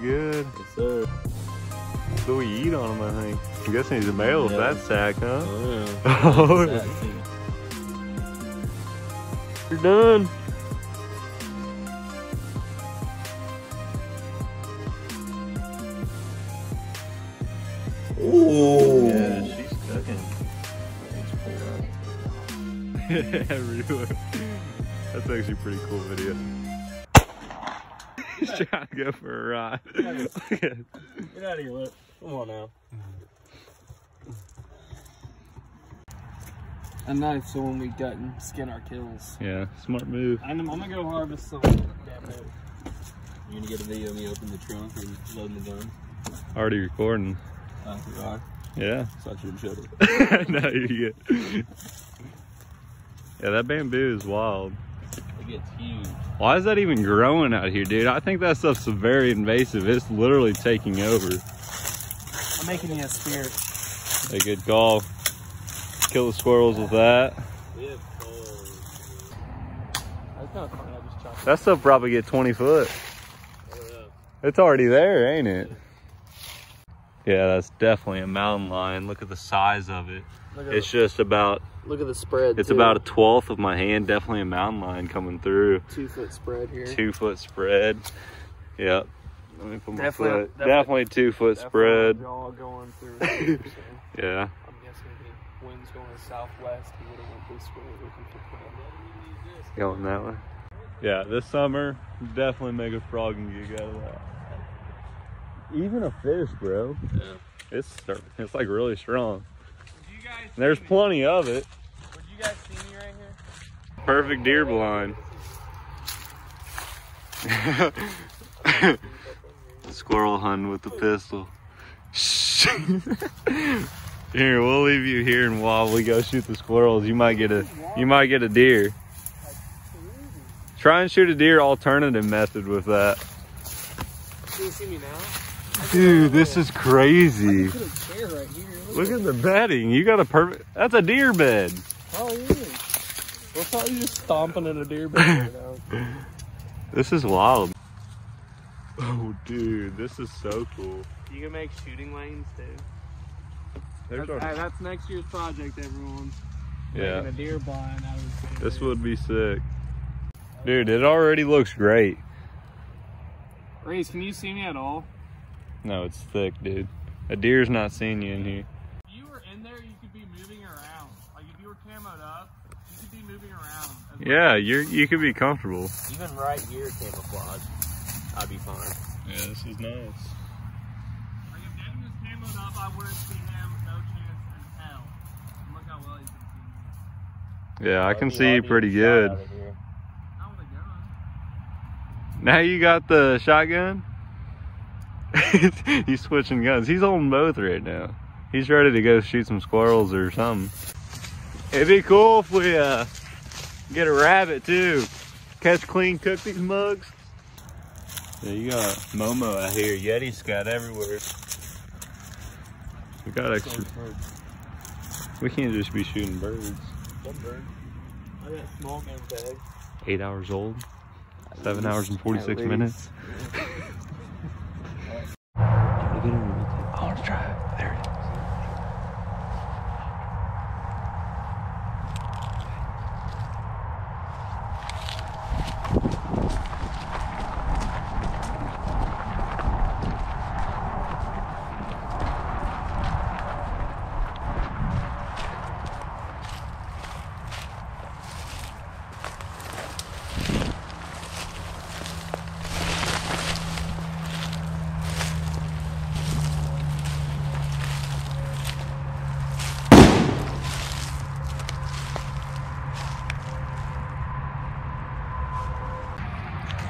Good. Yes, sir. So we eat on him, I think. I'm guessing he's a male with that sack, huh? Oh, Oh, yeah. You're done. Ooh. yeah, she's cooking. Everywhere. That's actually a pretty cool video. He's trying to go for a ride. Get out of here, look. Come on now. A knife so when we gut and skin our kills. yeah, smart move. I'm, I'm gonna go harvest some damn it. You gonna get a video of me open the trunk and loading the gun? Already recording. You are? Yeah. So I should have showed it. no, you get. Yeah, that bamboo is wild. Gets huge. Why is that even growing out here, dude? I think that stuff's very invasive. It's literally taking over. I'm making you a spear. A good call. Kill the squirrels with that. We have coals. That's not funny. I just chopped That stuff probably get 20 foot. It's already there, ain't it? Yeah, that's definitely a mountain lion. Look at the size of it. It's just about, look at the spread. it's too. about a twelfth of my hand. Definitely a mountain lion coming through. two foot spread here. Two foot spread. Yep. Let me put my Definitely- foot. definitely- Definitely two foot Definitely spread. Going through. 100%. Yeah. I'm guessing the wind's going southwest. He would have went this way looking for. Going that way. Yeah, this summer, definitely make a frog and gig out of that. Even a fish, bro. Yeah. It's it's like really strong. Would you guys? And there's see me? plenty of it. Would you guys see me right here? Perfect deer blind. Squirrel hunting with the pistol. here, we'll leave you here, and while we go shoot the squirrels, you might get a you might get a deer. Try and shoot a deer alternative method with that. Can you see me now? Dude, this is crazy. Put a chair right here. Look at the bedding. You got a perfect. That's a deer bed. Oh, yeah. We're probably just stomping in a deer bed right now. This is wild. Oh, dude, this is so cool. You can make shooting lanes too. There's That's, our, hey, that's next year's project, everyone. yeah, Making a deer blind out of this would be sick. Dude, it already looks great. Reese, can you see me at all? No, it's thick, dude. A deer's not seeing you in here. If you were in there, you could be moving around. Like if you were camoed up, you could be moving around. as well. Yeah, you're you could be comfortable. Even right here, camouflage. I'd be fine. Yeah, this is nice. Like if Devin was camoed up, I wouldn't see him. No chance in hell. And look how well he's been. Yeah, I can see you pretty get a shot good. out of here. Not with a gun. Now you got the shotgun. He's switching guns. He's on both right now. He's ready to go shoot some squirrels or something. It'd be cool if we uh get a rabbit too. Catch, clean, cook these mugs. Yeah, you got Momo out here. Yeti scat everywhere. We got extra. We can't just be shooting birds. One bird. I got small game tag. Eight hours old. Seven hours and 46 At minutes. I want to try it. There it is.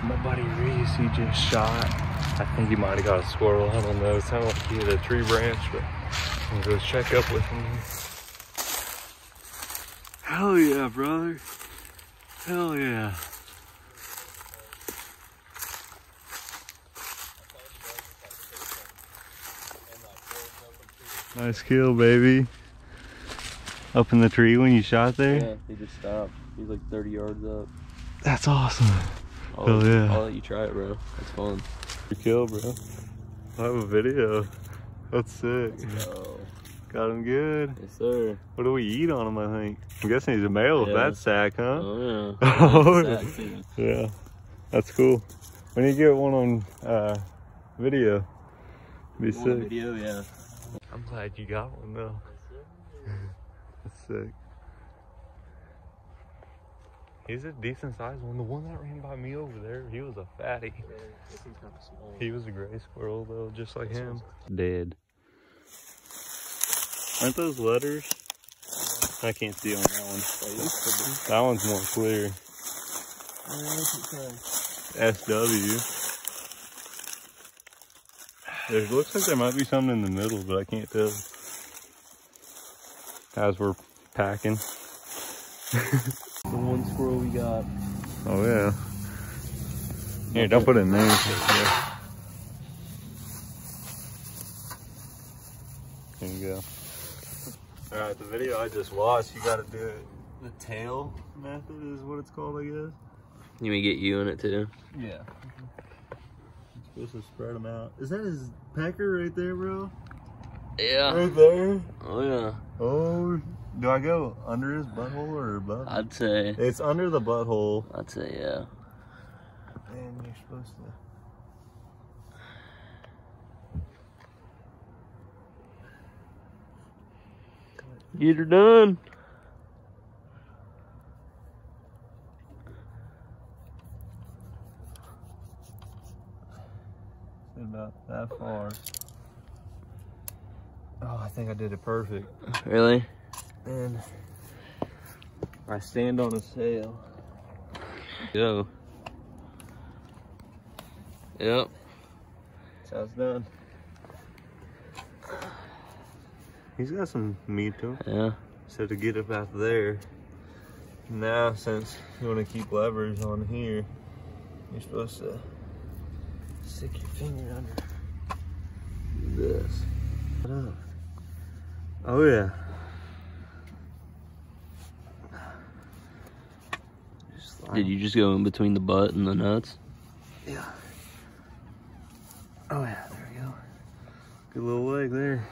My buddy Reese, he just shot. I think he might have got a squirrel. I don't know. It sounded like he hit a tree branch, but I'm gonna go check up with him. Hell yeah, brother. Hell yeah. Nice kill, baby. Up in the tree when you shot there? Yeah, he just stopped. He's like 30 yards up. That's awesome. I'll, Hell yeah. I'll let you try it, bro. It's fun. You kill, bro. I have a video. That's sick. Got him good. yes, sir. What do we eat on him, I think? I'm guessing he's a male with that sack, huh? Oh, yeah. Oh, Sack, too. Yeah. That's cool. We need to get one on uh, video. Be You want sick. video, yeah. I'm glad you got one though. That's sick. He's a decent sized one. The one that ran by me over there, he was a fatty. This one's kind of small. He was a gray squirrel though, just like him. Dead. Aren't those letters? I can't see on that one. That one's more clear. SW. There looks like there might be something in the middle, but I can't tell. As we're packing. The one squirrel we got. Oh yeah. Here, don't put it in there. Yeah. There you go. Alright, the video I just watched, you gotta do it. The tail method is what it's called, I guess. You may get you in it too. Yeah. Supposed to spread them out. Is that his pecker right there, bro? Yeah. Right there. Oh yeah. Oh, do I go under his butthole or above? I'd say. It's under the butthole, I'd say yeah. and you're supposed to. Get her done. about that far. Oh, I think I did it perfect. Really? And I stand on his tail. Go. Yep. That's how it's done. He's got some meat to him. Yeah. So to get up out there, now since you want to keep levers on here, you're supposed to stick your finger under this. Oh yeah. Just slide. Did you just go in between the butt and the nuts? Yeah. Oh yeah, there we go. Good little leg there.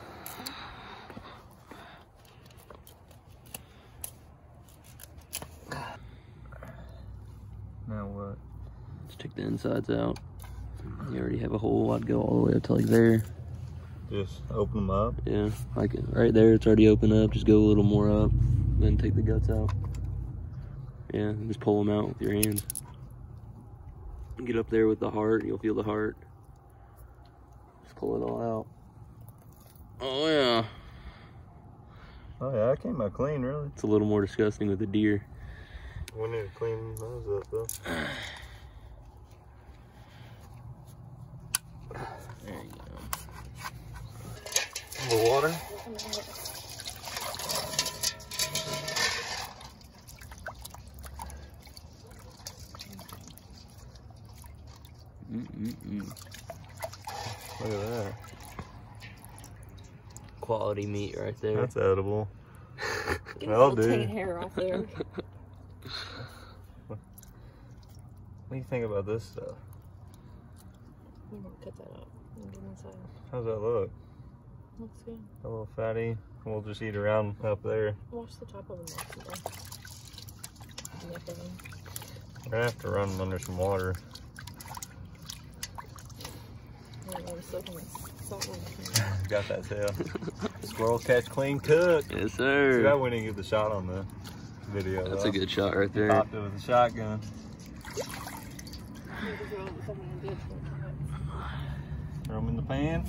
Now what? Let's take the insides out. You already have a hole. I'd go all the way up to like there. Just open them up. Yeah, like right there. It's already open up. Just go a little more up. Then take the guts out. Yeah, just pull them out with your hands. Get up there with the heart. You'll feel the heart. Just pull it all out. Oh yeah. Oh yeah, that came out clean, really. It's a little more disgusting with the deer. We need to clean those up though. There you go. More water. Mm-mm-mm. Look at that. Quality meat right there. That's edible. Get That'll do. taint hair off there. What do you think about this stuff? I'm gonna cut that up and get inside. How's that look? Looks good. A little fatty. We'll just eat around up there. Wash the top of them off today. Neck. We're gonna have to run them under some water. I don't know, I'm soaking this salt water. Got that tail. Squirrel catch clean cook. Yes, Too bad sir. we didn't get the shot on the video. That's though. a good shot right there. Popped it with a shotgun. Throw them in the pan.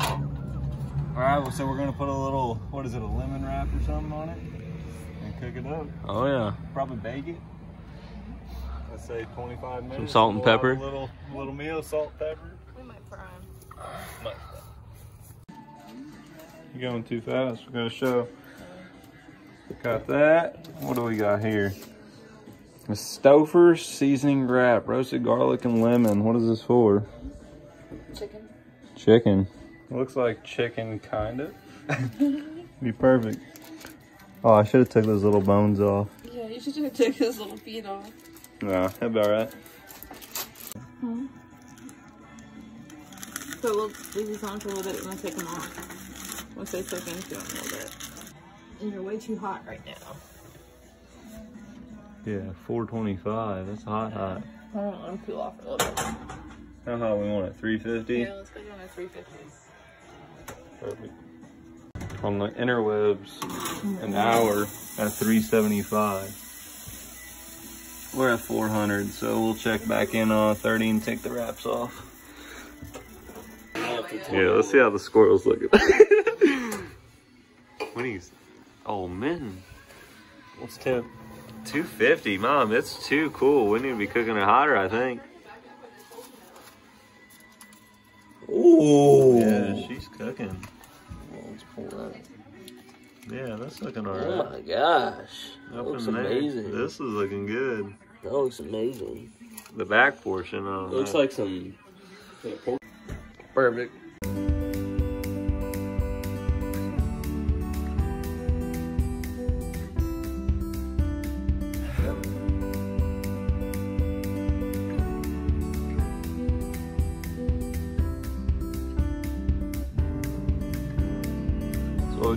All right, well, so we're gonna put a little, what is it, a lemon wrap or something on it, and cook it up. Oh yeah. Probably bake it. Let's say 25 minutes. Some salt and pepper. A little, little meal, salt, pepper. We might fry them. You're going too fast. We're gonna show. Got that. What do we got here? A Stouffer seasoning wrap, roasted garlic and lemon. What is this for? Chicken. Chicken. Looks like chicken, kind of. Be perfect. Oh, I should have took those little bones off. Yeah, you should have taken his little feet off. Nah, that'd be alright. Hmm. So we'll leave these on for a little bit. We're gonna take them off. once they soak into them a little bit. And you're way too hot right now. Yeah, 425. That's hot, hot. I want to cool off a little bit. How hot we want it? 350? Yeah, let's go down to 350. Perfect. On the interwebs, mm-hmm. an hour at 375. We're at 400, so we'll check back in on 30 and take the wraps off. Yeah, let's see how the squirrels look. when he's, oh man, what's temp? 250, mom, it's too cool. We need to be cooking it hotter, I think. Ooh. Yeah, she's cooking. Let's pull that. Yeah, that's looking all oh right. Oh my gosh. That Up looks in there. amazing. This is looking good. That looks amazing. The back portion, I don't looks know. like some. Perfect.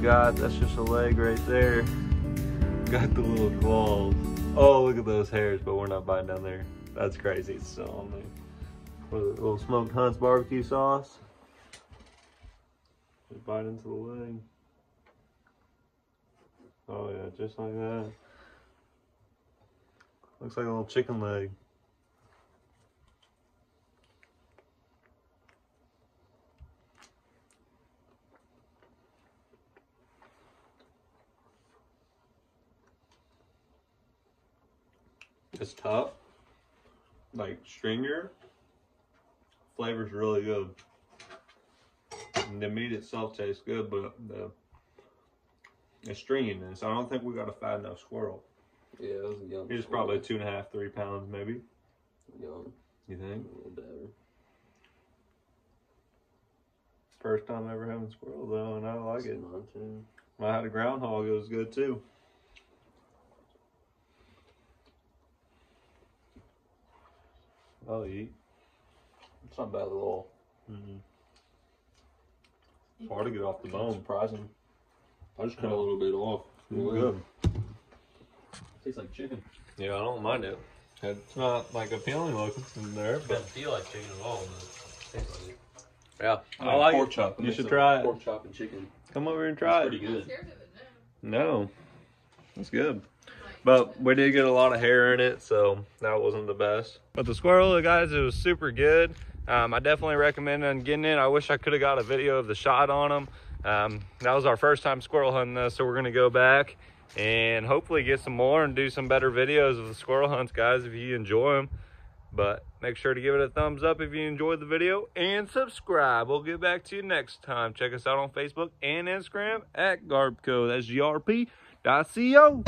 That's just a leg right there. Got the little claws. Oh, look at those hairs, but we're not biting down there. That's crazy. It's still on there. A little smoked Hunt's barbecue sauce. Just bite into the leg. Oh yeah, just like that. Looks like a little chicken leg. It's tough. Like stringer. Flavor's really good. And the meat itself tastes good, but the the stringiness. I don't think we got a fat enough squirrel. Yeah, it was a young. He's probably two and a half, three pounds maybe. young. You think? Whatever. First time ever having squirrel though, and I like it. Mine. I had a groundhog, it was good too. I'll eat. It's not bad at all. Mm-hmm. It's hard to get off the bone. Surprising. I just cut a little bit off. It's Good. Tastes like chicken. Yeah, I don't mind it. It's not like appealing looking in there, but feel like chicken at all, but tastes like it. yeah, I like pork it. chop. You mix should up try it. Pork chop and chicken. Come over and try it. Pretty it. good. No, that's good. But we did get a lot of hair in it, so that wasn't the best. But the squirrel, guys, it was super good. Um, I definitely recommend on getting it. I wish I could have got a video of the shot on them. Um, that was our first time squirrel hunting this, so we're gonna go back and hopefully get some more and do some better videos of the squirrel hunts, guys, if you enjoy them. But make sure to give it a thumbs up if you enjoyed the video and subscribe. We'll get back to you next time. Check us out on Facebook and Instagram at GARP.CO. That's grp.co.